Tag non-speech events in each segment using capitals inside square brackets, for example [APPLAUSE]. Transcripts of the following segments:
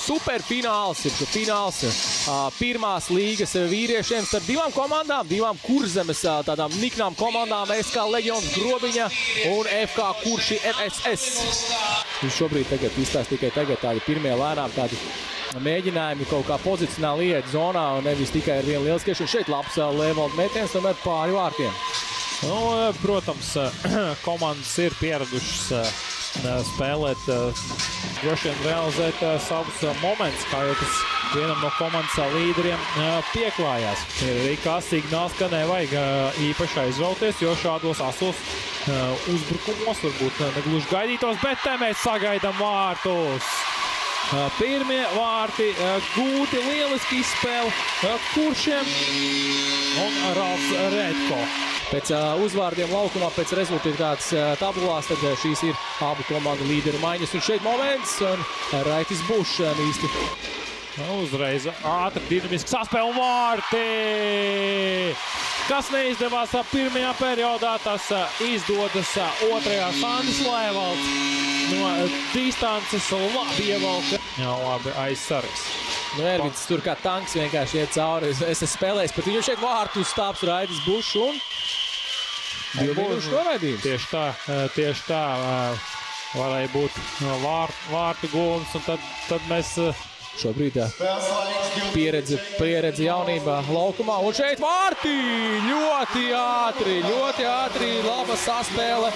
superfināls, ir fināls pirmās līgas vīriešiem starp divām komandām, divām kurzemes tādām niknām komandām, SK Leģions Grobiņa un FK Kurši FSS. Viņš šobrīd tagad izstāsta tikai tagad tādi pirmie lēnām tādi mēģinājumi kaut kā pozicionāli iet zonā un nevis tikai ar vienu lielu skriešanu. Šeit labs Levalda metiens, tomēr pāri vārtiem. Nu, protams, [CLEARS THROAT] komandas ir pieradušas spēlēt, droši vien realizēt savus momentus, kā jau tas vienam no komandas līderiem pieklājās. Ir arī kā signāls, ka nevajag īpaši aizrauties, jo šādos asos uzbrukumos varbūt negluži gaidītos, bet te mēs sagaidām vārtus. Pirmie vārti gūti, lieliski izspēle kuršiem un Ralfs Redko. Pēc uzvārdiem laukumā, pēc rezultātas uh, tabulās, tad šīs ir abu komandu līderu maiņas. Un šeit moments, un Raitis Bušs uh, īsti. Uzreiz ātri, dinamiski saspēle un vārti! Kas neizdevās pirmajā periodā, tas izdodas otrajā Sandis Lēvalds. No distances labi ievalka. Jā, labi aizsargs. Nu, Ervins tur kā tanks vienkārši iet cauri. Es esmu spēlējis, bet viņu šeit vārtu stāps Raitis Bušs un minūšu noraidījums. Tieši tā, tieši tā varēja būt vārt, vārtu gulums, un tad, tad mēs Šobrīd pieredze, pieredze jaunībā laukumā. Un šeit vārtī ļoti ātri, ļoti ātri, laba saspēle.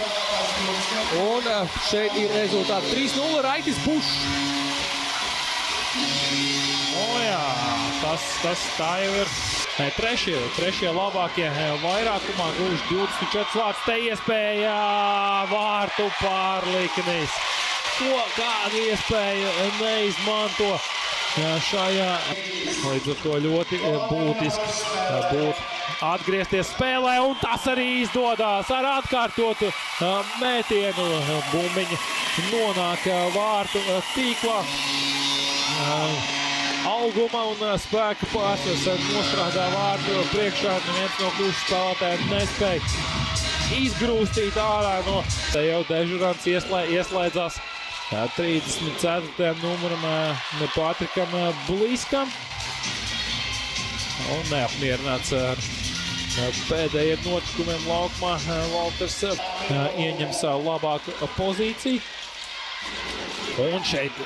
Un šeit ir rezultāts 3-0 Raitis Bušs. O jā, tas, tas tā jau ir. Ne, trešie, trešie labākie vairākumā gluži 24 vārds. Te iespēja vārtu pārliknis. Ko kādu iespēju neizmanto šajā. Līdz ar to ļoti būtiski būt atgriezties spēlē, un tas arī izdodas ar atkārtotu mētienu. Bumbiņa nonāk vārtu tīklā. Auguma un spēka pārsvars nostrādā vārdu priekšā. Neviens no kurš spēlētājiem nespēja izgrūstīt ārā no. Te jau dežurants ieslē, ieslēdzās 34. numuram Patrikam Bliskam. Un neapmierināts ar pēdējiem notikumiem laukumā. Valters ieņem savu labāku pozīciju. Un šeit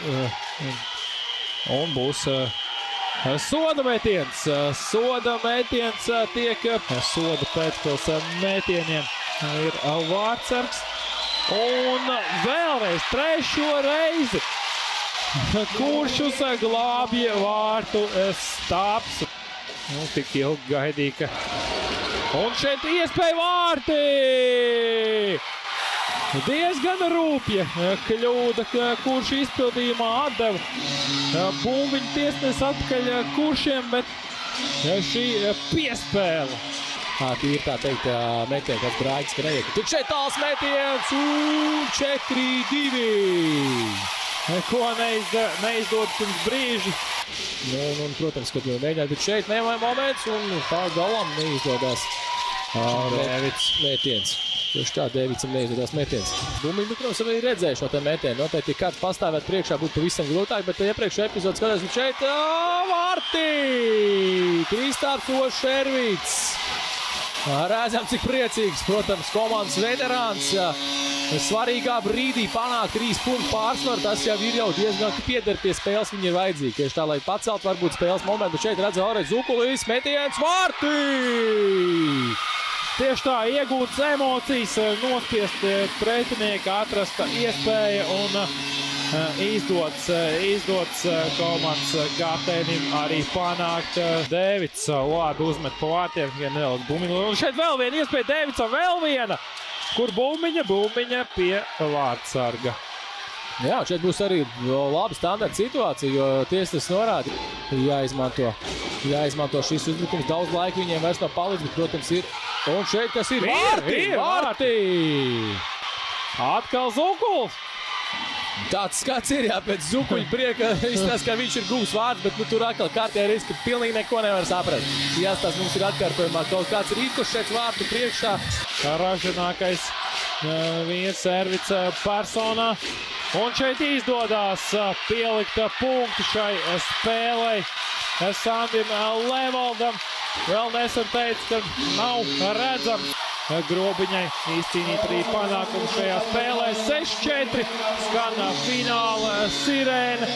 un būs soda metiens. Soda metiens tiek soda pēcpils mētieniem. Ir vārdsargs. Un vēlreiz trešo reizi. [LAUGHS] Kurš uzglābja vārtu stāps? Nu, tik ilgi gaidīja, ka. Un šeit iespēja vārti! Diezgan rūpja kļūda, kurš izpildījumā atdeva bumbiņu tiesnes atpakaļ kuršiem, bet šī piespēle. Tā ir tā teikt, metiens, kas brāļs, ka neiek. Tik šeit tāls metiens un 4-2. Ko neizda, neizdod pirms brīža. Nu, un, un, protams, kad mēģināt, bet šeit nevajag moments un pār galam neizdodas. Dēvids metiens. Tieši tā, Dēvidsam neizdodas metiens. Bumbiņu, protams, arī redzēju šo te metienu. Noteikti, ja kāds pastāvēt priekšā, būtu pavisam grūtāk, bet iepriekšējā epizodē skatās, un šeit vārtī! Kristārs Ošervīts! Redzam, cik priecīgs, protams, komandas veterāns. Svarīgā brīdī panākt trīs punktu pārsvaru. Tas jau ir jau diezgan pieder pie spēles. Viņa ir vajadzīga tieši tā, lai pacelt varbūt spēles momentu. Šeit redzam, Aurēs Zukulīs metiens vārtī! Tieši tā, iegūtas emocijas, nospiest pretinieku, atrasta iespēja un izdots, izdots komandas kapteinim arī panākt. Dēvids labi uzmet pa vārtiem, ja nedaudz bumbiņu. Un šeit vēl viena iespēja Dēvidsam, vēl viena, kur bumbiņa, bumbiņa pie vārdsarga. Jā, šeit būs arī laba standarta situācija, jo tiesnesis norāda, jāizmanto, jāizmanto šis uzbrukums. Daudz laika viņiem vairs nav palicis, bet, protams, ir. Un šeit kas ir? Vārtī! Atkal Zukuls! Tāds skats ir, jā, pēc zukuļa prieka [LAUGHS] izskatās, ka viņš ir gūs vārds, bet nu, tur atkal kārtē ir riska, ka pilnīgi neko nevar saprast. Jāstās mums ir atkārtojumā, kaut kāds ir ikušies vārtu priekšā. Ražinākais viens servits personā. Un šeit izdodas pielikt punktu šai spēlei Sandim Levaldam. Vēl nesen teica, ka nav redzams grobiņai izcīnīt arī panākumu šajā spēlē. 6-4 skan fināla sirēna.